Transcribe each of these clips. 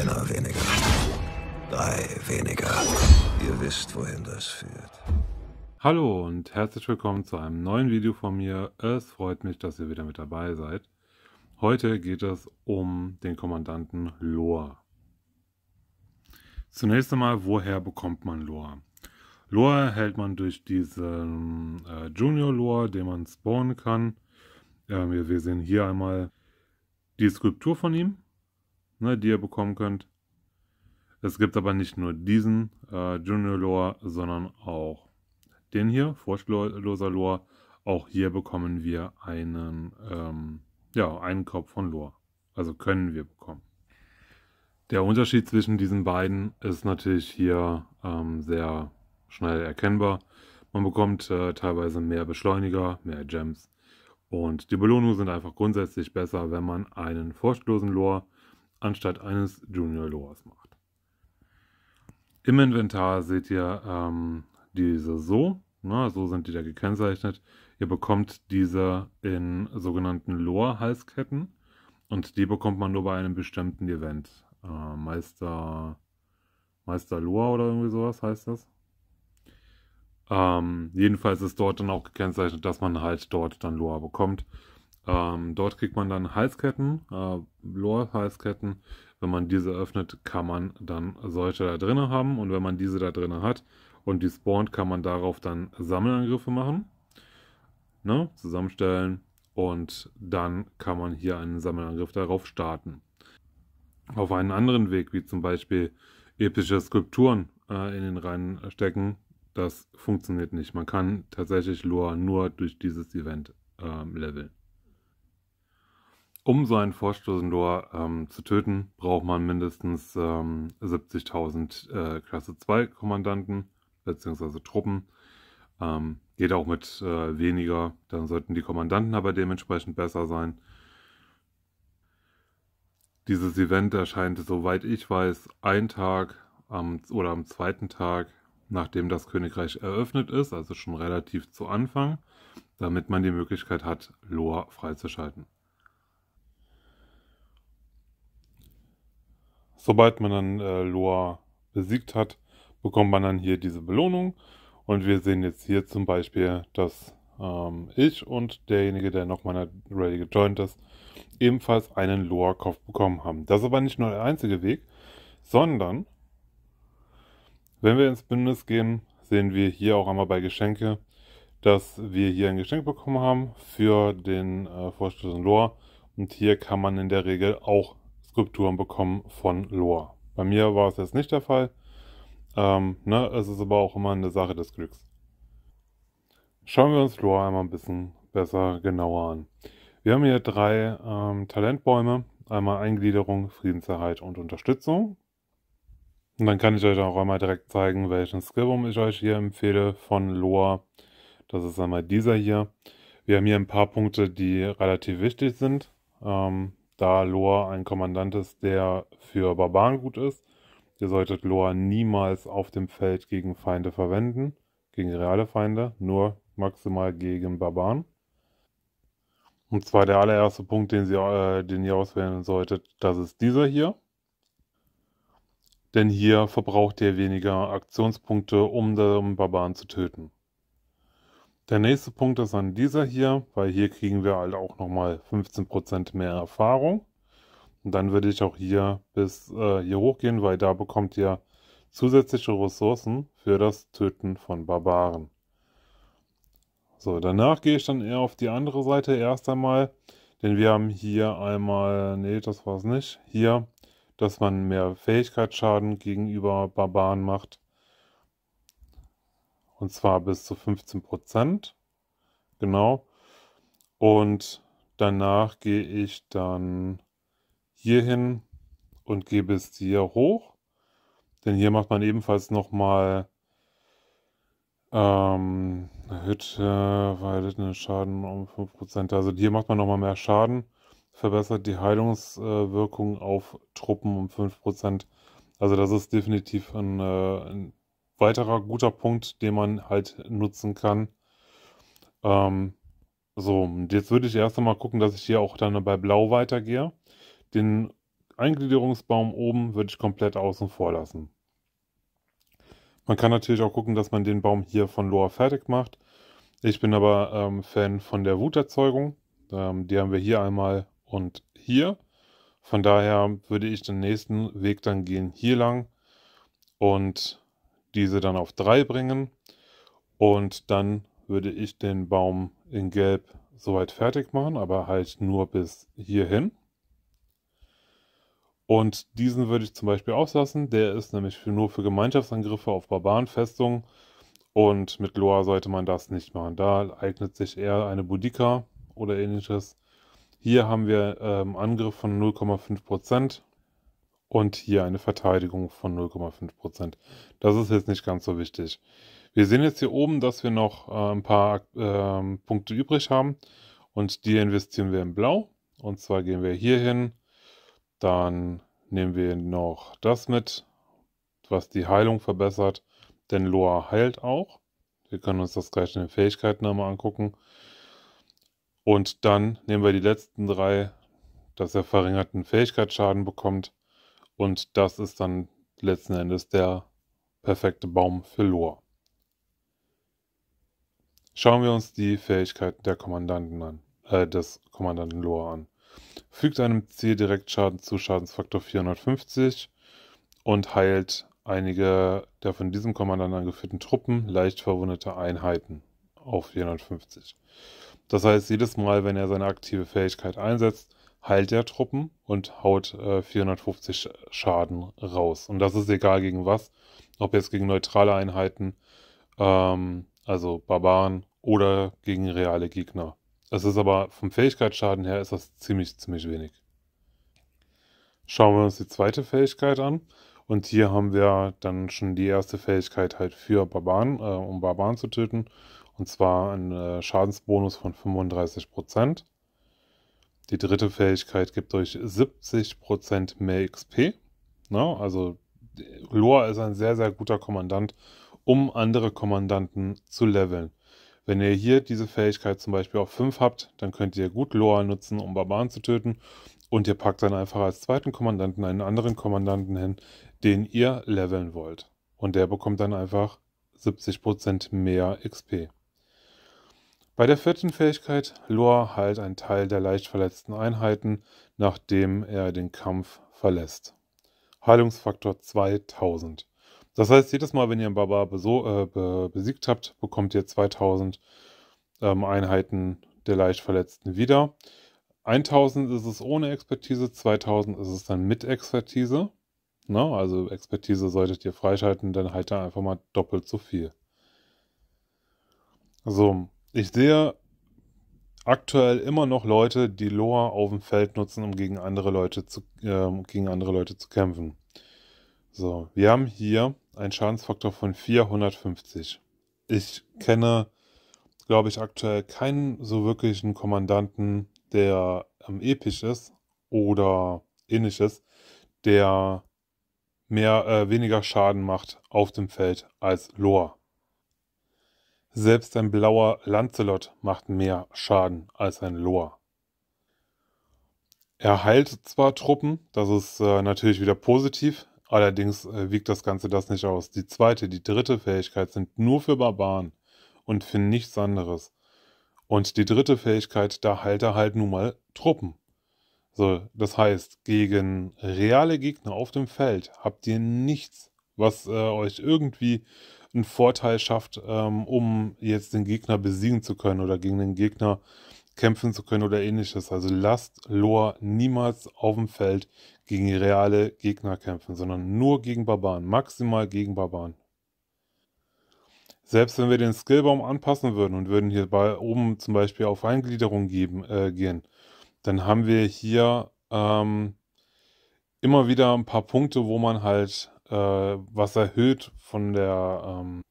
Einer weniger. Drei weniger. Ihr wisst, wohin das führt. Hallo und herzlich willkommen zu einem neuen Video von mir. Es freut mich, dass ihr wieder mit dabei seid. Heute geht es um den Kommandanten Loa. Zunächst einmal, woher bekommt man Loa? Loa erhält man durch diesen äh, Junior Loa, den man spawnen kann. Ja, wir, wir sehen hier einmal die Skulptur von ihm, ne, die ihr bekommen könnt. Es gibt aber nicht nur diesen äh, Junior Lore, sondern auch den hier, furchtloser Lore. Auch hier bekommen wir einen, ähm, ja, einen Kopf von Lore. Also können wir bekommen. Der Unterschied zwischen diesen beiden ist natürlich hier ähm, sehr schnell erkennbar. Man bekommt äh, teilweise mehr Beschleuniger, mehr Gems. Und die Belohnungen sind einfach grundsätzlich besser, wenn man einen furchtlosen Lore anstatt eines Junior Lores macht. Im Inventar seht ihr ähm, diese so, ne, so sind die da gekennzeichnet. Ihr bekommt diese in sogenannten Lore-Halsketten und die bekommt man nur bei einem bestimmten Event. Äh, Meister, Meister Lore oder irgendwie sowas heißt das. Ähm, jedenfalls ist dort dann auch gekennzeichnet, dass man halt dort dann Loa bekommt. Ähm, dort kriegt man dann Halsketten, äh, Loa-Halsketten. Wenn man diese öffnet, kann man dann solche da drin haben. Und wenn man diese da drin hat und die spawnt, kann man darauf dann Sammelangriffe machen. Ne? Zusammenstellen. Und dann kann man hier einen Sammelangriff darauf starten. Auf einen anderen Weg, wie zum Beispiel epische Skulpturen äh, in den Reihen stecken, das funktioniert nicht. Man kann tatsächlich Lore nur durch dieses Event ähm, leveln. Um so einen vorstoßenden Lore ähm, zu töten, braucht man mindestens ähm, 70.000 äh, Klasse 2 Kommandanten bzw. Truppen. Ähm, geht auch mit äh, weniger, dann sollten die Kommandanten aber dementsprechend besser sein. Dieses Event erscheint, soweit ich weiß, ein Tag am, oder am zweiten Tag nachdem das Königreich eröffnet ist, also schon relativ zu Anfang, damit man die Möglichkeit hat, Loa freizuschalten. Sobald man dann äh, Loa besiegt hat, bekommt man dann hier diese Belohnung. Und wir sehen jetzt hier zum Beispiel, dass ähm, ich und derjenige, der noch meiner Ready gejoint ist, ebenfalls einen Loa-Kopf bekommen haben. Das ist aber nicht nur der einzige Weg, sondern wenn wir ins Bündnis gehen, sehen wir hier auch einmal bei Geschenke, dass wir hier ein Geschenk bekommen haben für den äh, Vorstoß Lore. Und hier kann man in der Regel auch Skulpturen bekommen von Lore. Bei mir war es jetzt nicht der Fall. Ähm, ne, es ist aber auch immer eine Sache des Glücks. Schauen wir uns Lore einmal ein bisschen besser genauer an. Wir haben hier drei ähm, Talentbäume. Einmal Eingliederung, Friedenserhalt und Unterstützung. Und dann kann ich euch auch einmal direkt zeigen, welchen Skillbaum ich euch hier empfehle von Loa. Das ist einmal dieser hier. Wir haben hier ein paar Punkte, die relativ wichtig sind, ähm, da Loa ein Kommandant ist, der für Barbaren gut ist. Ihr solltet Loa niemals auf dem Feld gegen Feinde verwenden, gegen reale Feinde, nur maximal gegen Barbaren. Und zwar der allererste Punkt, den, sie, äh, den ihr auswählen solltet, das ist dieser hier denn hier verbraucht ihr weniger Aktionspunkte, um den Barbaren zu töten. Der nächste Punkt ist an dieser hier, weil hier kriegen wir halt auch nochmal 15% mehr Erfahrung. Und dann würde ich auch hier bis äh, hier hochgehen, weil da bekommt ihr zusätzliche Ressourcen für das Töten von Barbaren. So, danach gehe ich dann eher auf die andere Seite erst einmal, denn wir haben hier einmal, nee, das war es nicht, hier dass man mehr Fähigkeitsschaden gegenüber Barbaren macht. Und zwar bis zu 15%. Genau. Und danach gehe ich dann hier hin und gebe es hier hoch. Denn hier macht man ebenfalls nochmal ähm, erhöht äh, Schaden um 5%. Also hier macht man nochmal mehr Schaden verbessert die Heilungswirkung auf Truppen um 5%. Also das ist definitiv ein, äh, ein weiterer guter Punkt, den man halt nutzen kann. Ähm, so, jetzt würde ich erst einmal gucken, dass ich hier auch dann bei Blau weitergehe. Den Eingliederungsbaum oben würde ich komplett außen vor lassen. Man kann natürlich auch gucken, dass man den Baum hier von Loa fertig macht. Ich bin aber ähm, Fan von der Wuterzeugung. Ähm, die haben wir hier einmal und hier. Von daher würde ich den nächsten Weg dann gehen hier lang und diese dann auf 3 bringen. Und dann würde ich den Baum in Gelb soweit fertig machen, aber halt nur bis hierhin. Und diesen würde ich zum Beispiel auslassen. Der ist nämlich für, nur für Gemeinschaftsangriffe auf Barbarenfestungen. Und mit Loa sollte man das nicht machen. Da eignet sich eher eine Boudica oder ähnliches. Hier haben wir ähm, Angriff von 0,5% und hier eine Verteidigung von 0,5%. Das ist jetzt nicht ganz so wichtig. Wir sehen jetzt hier oben, dass wir noch äh, ein paar äh, Punkte übrig haben und die investieren wir in Blau. Und zwar gehen wir hier hin, dann nehmen wir noch das mit, was die Heilung verbessert, denn Loa heilt auch. Wir können uns das gleich in den Fähigkeiten einmal angucken. Und dann nehmen wir die letzten drei, dass er verringerten Fähigkeitsschaden bekommt. Und das ist dann letzten Endes der perfekte Baum für Lore. Schauen wir uns die Fähigkeiten der Kommandanten an, äh, des Kommandanten Lore an. Fügt einem Ziel Direktschaden zu Schadensfaktor 450 und heilt einige der von diesem Kommandanten angeführten Truppen leicht verwundete Einheiten auf 450. Das heißt, jedes Mal, wenn er seine aktive Fähigkeit einsetzt, heilt er Truppen und haut äh, 450 Schaden raus. Und das ist egal gegen was, ob jetzt gegen neutrale Einheiten, ähm, also Barbaren oder gegen reale Gegner. Es ist aber vom Fähigkeitsschaden her ist das ziemlich, ziemlich wenig. Schauen wir uns die zweite Fähigkeit an. Und hier haben wir dann schon die erste Fähigkeit halt für Barbaren, äh, um Barbaren zu töten. Und zwar ein äh, Schadensbonus von 35%. Die dritte Fähigkeit gibt euch 70% mehr XP. Na, also Loa ist ein sehr, sehr guter Kommandant, um andere Kommandanten zu leveln. Wenn ihr hier diese Fähigkeit zum Beispiel auf 5 habt, dann könnt ihr gut Loa nutzen, um Barbaren zu töten. Und ihr packt dann einfach als zweiten Kommandanten einen anderen Kommandanten hin, den ihr leveln wollt. Und der bekommt dann einfach 70% mehr XP. Bei der vierten Fähigkeit, Lor heilt einen Teil der leicht verletzten Einheiten, nachdem er den Kampf verlässt. Heilungsfaktor 2000. Das heißt, jedes Mal, wenn ihr einen Barbar äh, be besiegt habt, bekommt ihr 2000 ähm, Einheiten der leicht Verletzten wieder. 1000 ist es ohne Expertise, 2000 ist es dann mit Expertise. Na, also Expertise solltet ihr freischalten, dann halt da einfach mal doppelt so viel. So, ich sehe aktuell immer noch Leute, die Loa auf dem Feld nutzen, um gegen andere Leute zu, äh, gegen andere Leute zu kämpfen. So, wir haben hier einen Schadensfaktor von 450. Ich kenne, glaube ich, aktuell keinen so wirklichen Kommandanten, der ähm, episch ist oder ähnliches, der mehr, äh, weniger Schaden macht auf dem Feld als Loa. Selbst ein blauer Lancelot macht mehr Schaden als ein Loa. Er heilt zwar Truppen, das ist äh, natürlich wieder positiv, allerdings äh, wiegt das Ganze das nicht aus. Die zweite, die dritte Fähigkeit sind nur für Barbaren und für nichts anderes. Und die dritte Fähigkeit, da heilt er halt nun mal Truppen. So, das heißt, gegen reale Gegner auf dem Feld habt ihr nichts, was äh, euch irgendwie einen Vorteil schafft, ähm, um jetzt den Gegner besiegen zu können oder gegen den Gegner kämpfen zu können oder ähnliches. Also lasst Lore niemals auf dem Feld gegen reale Gegner kämpfen, sondern nur gegen Barbaren, maximal gegen Barbaren. Selbst wenn wir den Skillbaum anpassen würden und würden hier bei oben zum Beispiel auf Eingliederung geben, äh, gehen, dann haben wir hier ähm, immer wieder ein paar Punkte, wo man halt äh, was erhöht von der, ähm,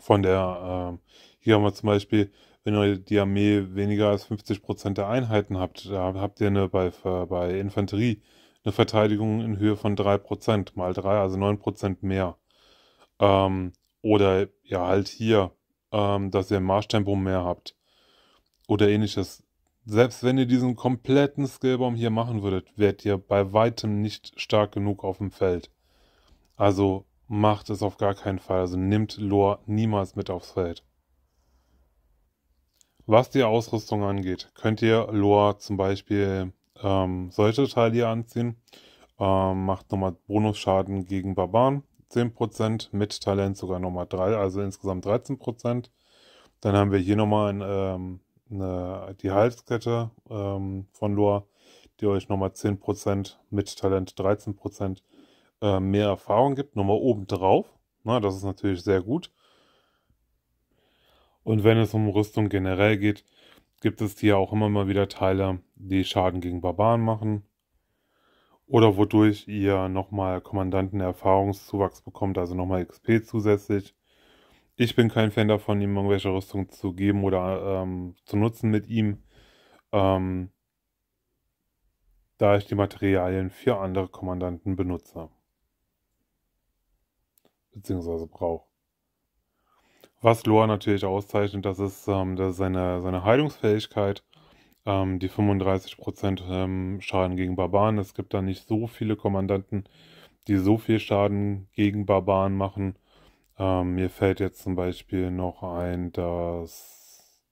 von der, äh, hier haben wir zum Beispiel, wenn ihr die Armee weniger als 50% der Einheiten habt, da habt ihr eine bei, bei Infanterie eine Verteidigung in Höhe von 3%, mal 3, also 9% mehr. Ähm, oder ja, halt hier, ähm, dass ihr ein Marschtempo mehr habt. Oder ähnliches. selbst wenn ihr diesen kompletten Skillbaum hier machen würdet, wärt ihr bei weitem nicht stark genug auf dem Feld. Also macht es auf gar keinen Fall. Also nimmt Lore niemals mit aufs Feld. Was die Ausrüstung angeht, könnt ihr Lore zum Beispiel ähm, solche Teile hier anziehen. Ähm, macht nochmal Bonusschaden gegen Barbaren, 10%, mit Talent sogar nochmal 3, also insgesamt 13%. Dann haben wir hier nochmal ein, ähm, eine, die Halskette ähm, von Lore, die euch nochmal 10%, mit Talent 13% äh, mehr Erfahrung gibt, nochmal oben drauf. Na, das ist natürlich sehr gut. Und wenn es um Rüstung generell geht, gibt es hier auch immer mal wieder Teile, die Schaden gegen Barbaren machen. Oder wodurch ihr nochmal Kommandanten-Erfahrungszuwachs bekommt, also nochmal XP zusätzlich. Ich bin kein Fan davon, ihm irgendwelche Rüstung zu geben oder ähm, zu nutzen mit ihm, ähm, da ich die Materialien für andere Kommandanten benutze. Beziehungsweise brauche. Was Loa natürlich auszeichnet, das ist, ähm, das seine, seine Heilungsfähigkeit, ähm, die 35% ähm, Schaden gegen Barbaren. Es gibt da nicht so viele Kommandanten, die so viel Schaden gegen Barbaren machen. Ähm, mir fällt jetzt zum Beispiel noch ein, dass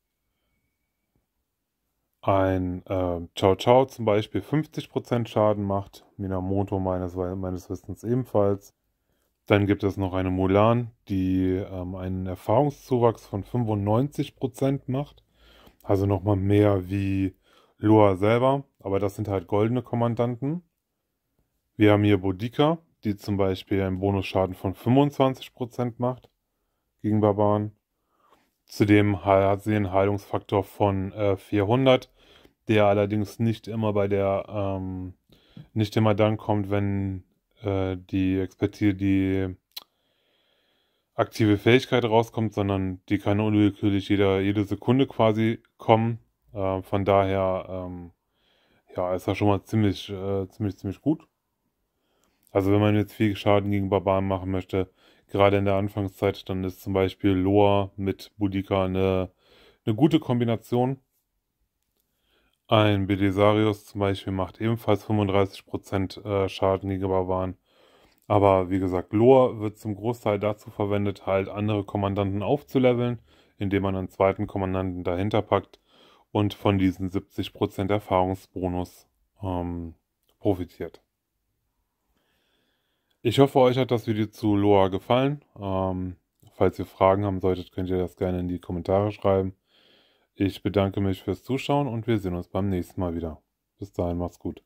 ein äh, Ciao Ciao zum Beispiel 50% Schaden macht. Minamoto meines, meines Wissens ebenfalls. Dann gibt es noch eine Mulan, die ähm, einen Erfahrungszuwachs von 95% macht. Also nochmal mehr wie Loa selber. Aber das sind halt goldene Kommandanten. Wir haben hier Boudica, die zum Beispiel einen Bonusschaden von 25% macht gegen Barbaren. Zudem hat sie einen Heilungsfaktor von äh, 400, der allerdings nicht immer bei der, ähm, nicht immer dann kommt, wenn äh, die Expertise, die aktive Fähigkeit rauskommt, sondern die kann unwillkürlich jeder, jede Sekunde quasi kommen. Äh, von daher, ähm, ja, ist das schon mal ziemlich, äh, ziemlich, ziemlich gut. Also wenn man jetzt viel Schaden gegen Barbaren machen möchte, gerade in der Anfangszeit, dann ist zum Beispiel Loa mit Boudica eine, eine gute Kombination. Ein Belisarius zum Beispiel macht ebenfalls 35% äh, Schaden gegen Barbaren. Aber wie gesagt, Lore wird zum Großteil dazu verwendet, halt andere Kommandanten aufzuleveln, indem man einen zweiten Kommandanten dahinter packt und von diesen 70% Erfahrungsbonus ähm, profitiert. Ich hoffe, euch hat das Video zu Loa gefallen. Ähm, falls ihr Fragen haben solltet, könnt ihr das gerne in die Kommentare schreiben. Ich bedanke mich fürs Zuschauen und wir sehen uns beim nächsten Mal wieder. Bis dahin, macht's gut.